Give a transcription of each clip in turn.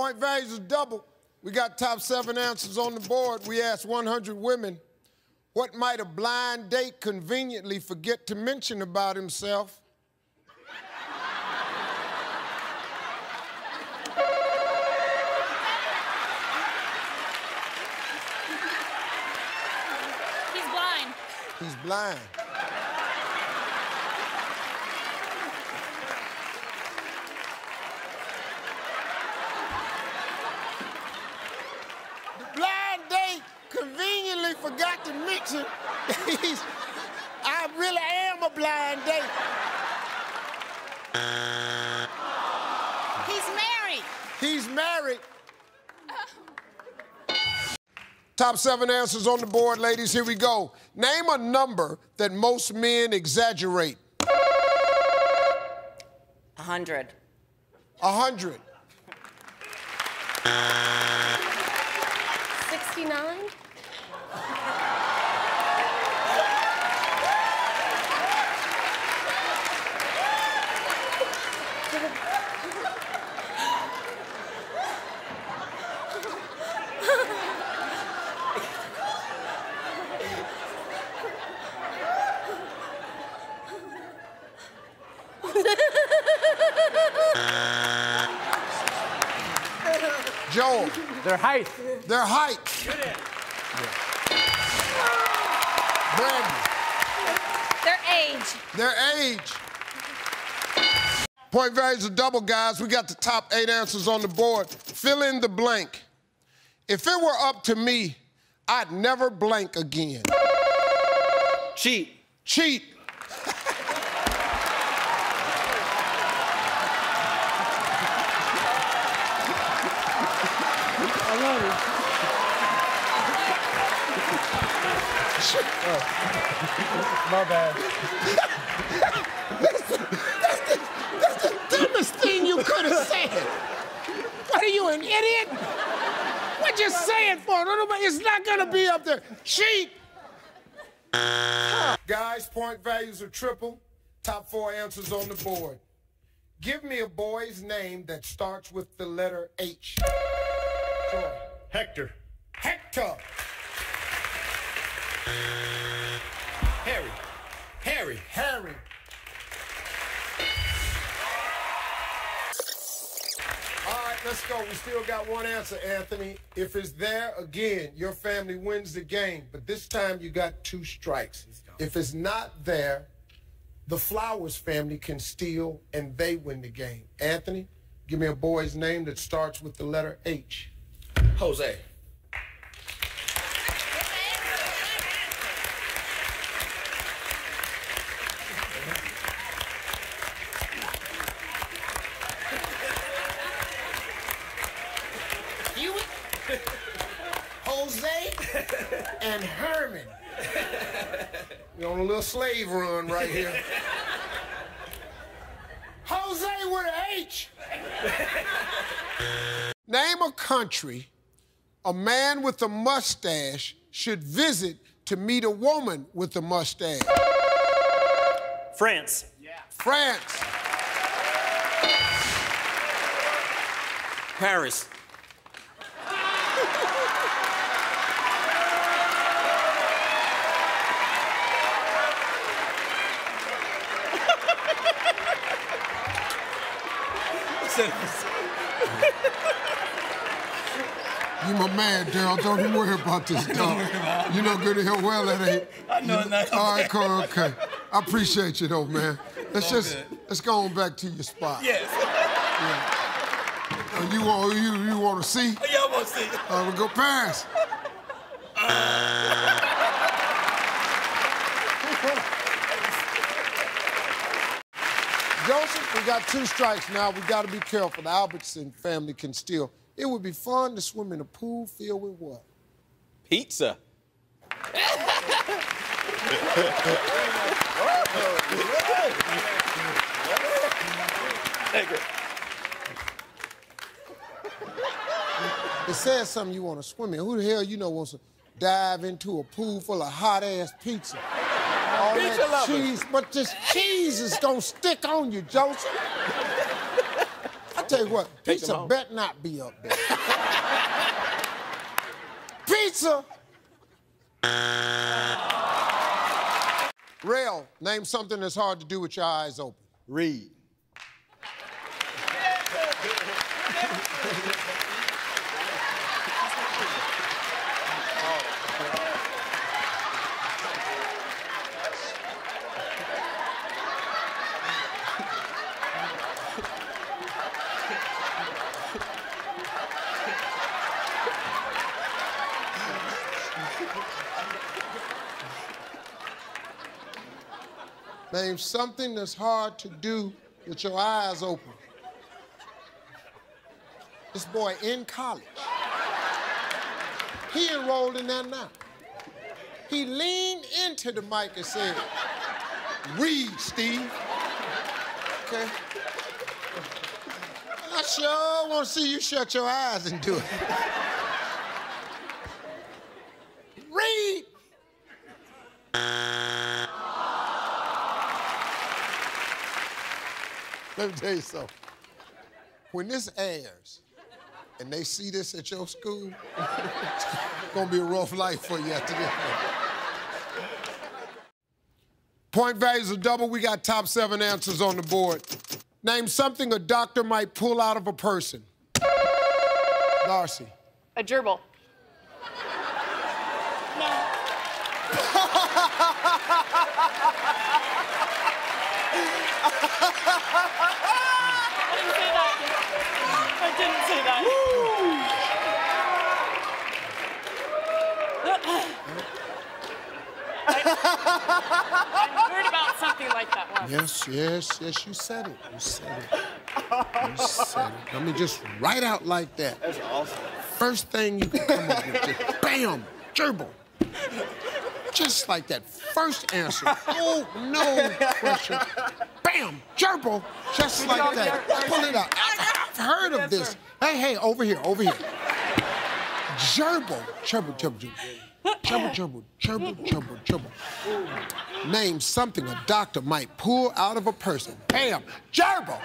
point values is double. We got top seven answers on the board. We asked 100 women, what might a blind date conveniently forget to mention about himself? He's blind. He's blind. The blind date conveniently forgot to mention he's, I really am a blind date. He's married. He's married. Top seven answers on the board, ladies. Here we go. Name a number that most men exaggerate. A hundred. A hundred. 69? Joel, Their height. their height. Brandon, Their age. their age. Point values are double, guys. We got the top eight answers on the board. Fill in the blank. If it were up to me, I'd never blank again. Cheat. Cheat. Oh. My bad. That's the dumbest thing you could have said. What are you, an idiot? What you saying for? Nobody- It's not gonna be up there. Cheat. Guys, point values are triple. Top four answers on the board. Give me a boy's name that starts with the letter H. Troy. Hector. Hector. Harry. Harry. Harry. All right, let's go. We still got one answer, Anthony. If it's there, again, your family wins the game. But this time you got two strikes. If it's not there, the Flowers family can steal and they win the game. Anthony, give me a boy's name that starts with the letter H. Jose. Hewitt, Jose, and Herman. We're on a little slave run right here. Jose with an H. Name a country a man with a mustache should visit to meet a woman with a mustache. France. France. Paris. You my man, Daryl. Don't even worry about this, dog. You know good and hell well that ain't. I know you that. All right, cool, okay. I appreciate you though, man. Let's just good. let's go on back to your spot. Yes. Uh, you want you you want to see? Yeah, I want to see. Uh, we go Paris. Joseph, we got two strikes now. We got to be careful. The Albertson family can steal. It would be fun to swim in a pool filled with what? Pizza. It says something you want to swim in. Who the hell you know wants to dive into a pool full of hot ass pizza? All Pizza that lovers. cheese, but this cheese is gonna stick on you, Joseph. I tell you what, Take pizza out. better not be up there. pizza. Rail, name something that's hard to do with your eyes open. Read. Name something that's hard to do with your eyes open. This boy in college. He enrolled in that now. He leaned into the mic and said, Read, Steve. Okay. I sure want to see you shut your eyes and do it. Read. Let me tell you something. When this airs and they see this at your school, it's gonna be a rough life for you after this. Point values are double. We got top seven answers on the board. Name something a doctor might pull out of a person. Darcy. A gerbil. I didn't say that. I didn't say that. I heard about something like that once. Yes, yes, yes, you said it. You said it. You said it. I mean, just right out like that. That's awesome. First thing you can come up with, just bam, gerbil. Just like that. First answer. Oh, no question. Bam, gerbil. Just like that. Pull it out. I've, I've heard of this. Hey, hey, over here, over here. Gerbil. Gerbil, gerbil, gerbil. Gerbil, gerbil, gerbil, gerbil. Name something a doctor might pull out of a person. Bam. Gerbil!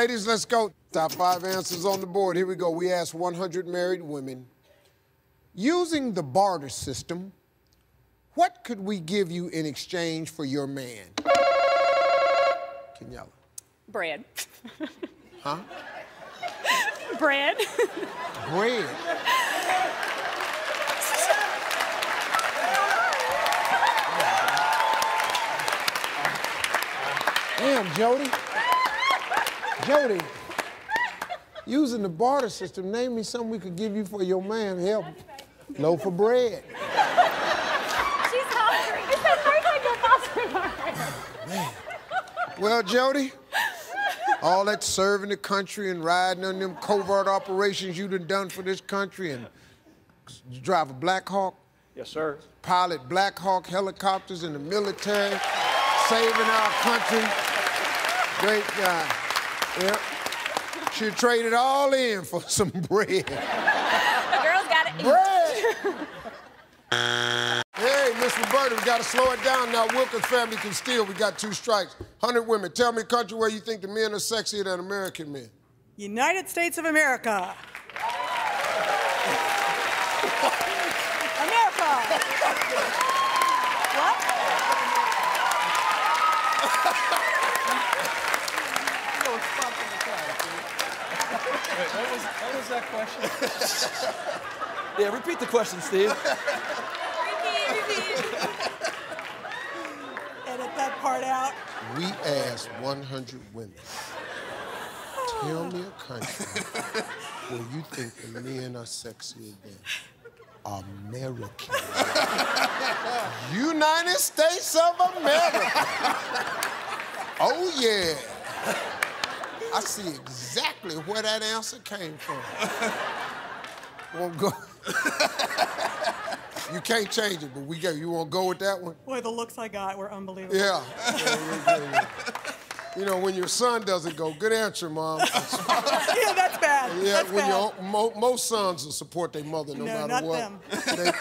Ladies, let's go. Top five answers on the board. Here we go. We asked 100 married women using the barter system, what could we give you in exchange for your man? Kenyella. Bread. Huh? Bread. Bread. Damn, Jody. Jody, using the barter system, name me something we could give you for your man. Help. Loaf of bread. She's hungry. It's the first time you're hungry. Well, Jody, all that serving the country and riding on them covert operations you done done for this country and you drive a Black Hawk, Yes, sir. pilot Black Hawk helicopters in the military, saving our country. Great guy. Yep. She traded all in for some bread. The girl's got to eat. Bread! hey, Miss Roberta, we gotta slow it down now. Wilkins family can steal. We got two strikes. 100 women. Tell me a country where you think the men are sexier than American men. United States of America. America. what? What was, what was that question? yeah, repeat the question, Steve. Edit that part out. We asked 100 women. Tell me a country where you think the men are sexier than American. United States of America. Oh, yeah. I see exactly where that answer came from. Won't go. you can't change it, but we got. You won't go with that one? Boy, the looks I got were unbelievable. Yeah. Yeah, yeah, yeah, yeah. You know, when your son doesn't go, good answer, mom. yeah, that's bad. Yeah, that's when bad. your mo, most sons will support their mother no, No, matter not what. them. They-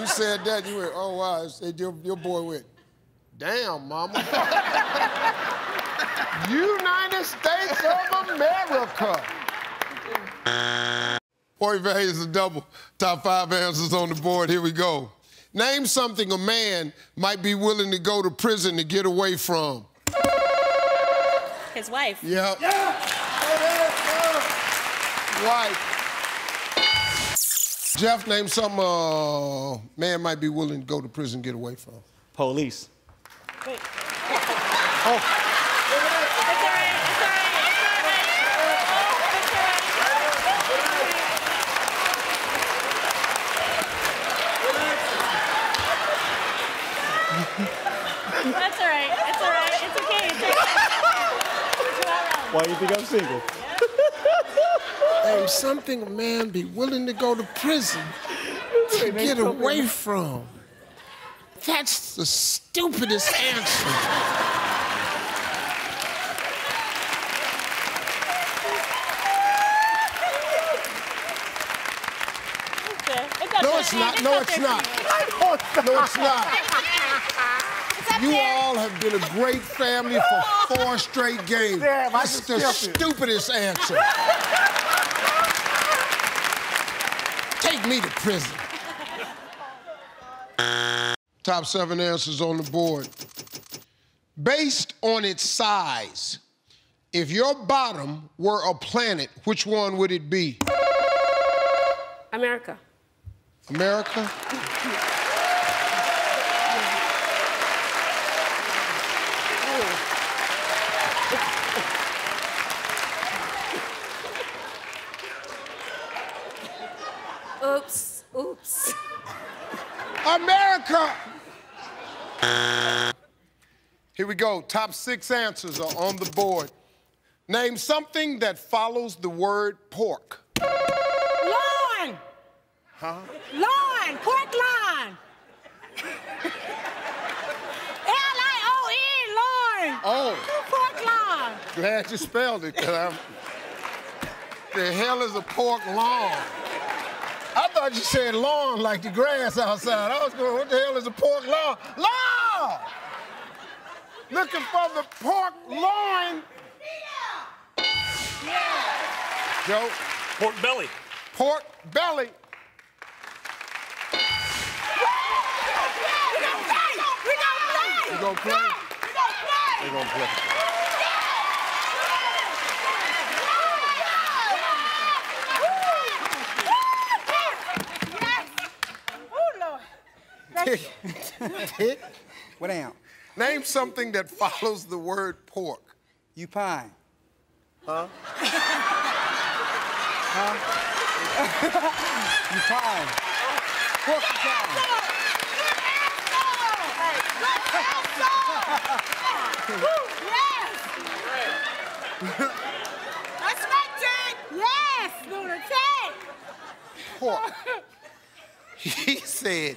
you said that, you went, oh wow. Your, your boy went, damn, mama. United States of America. Point for Hayes a double. Top five answers on the board. Here we go. Name something a man might be willing to go to prison to get away from. His wife. Yep. Right. Jeff, name something a man might be willing to go to prison get away from. Police. Wait. It's all right. It's all right. It's all right. That's all right. It's all right. It's okay. It's okay. Why do you think I'm single? Name something a man be willing to go to prison to get away from. That's the stupidest answer. Okay. It's No, it's not. No, it's not. No, it's not. It's up You all have been a great family for four straight games. Damn, That's the skipped stupidest answer. Take me to prison. Top seven answers on the board. Based on its size, if your bottom were a planet, which one would it be? America. America? Here we go. Top six answers are on the board. Name something that follows the word pork. Lawn! Huh? Lawn! Pork lawn! L-I-O-N, lawn! Oh, Pork lawn! glad you spelled it, because I'm. The hell is a pork lawn? I thought you said lawn like the grass outside. I was going, what the hell is a pork lawn? Lawn! Looking for the pork loin. Yeah. Joe, Pork belly. pork belly. We're gonna play! We gonna play! You gonna play? We gonna play! They gonna play. Tick. What down? Name something that follows the word pork. You pine. Huh? You pine. Pork and pine. That's right, Ted! Yes! Lunar Ted! Pork. He said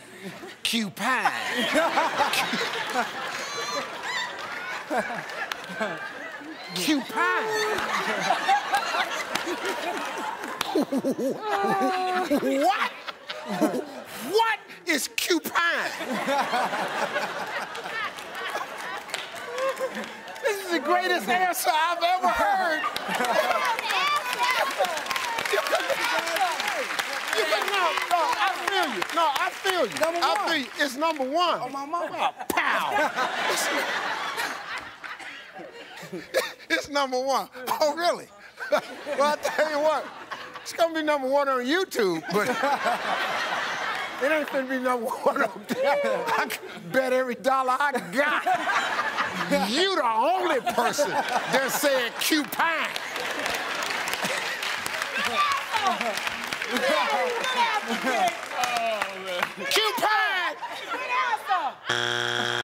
cupine. cupine. what? What is cupine? this is the greatest answer I've ever heard. You can, no, no, I feel you. No, I feel you. Number I one. feel you. It's number one. Oh, my mama. Pow. it's number one. Oh, really? well, I tell you what, it's gonna be number one on YouTube, but it ain't gonna be number one on there. I can bet every dollar I got. you the only person that said cupine. Yeah,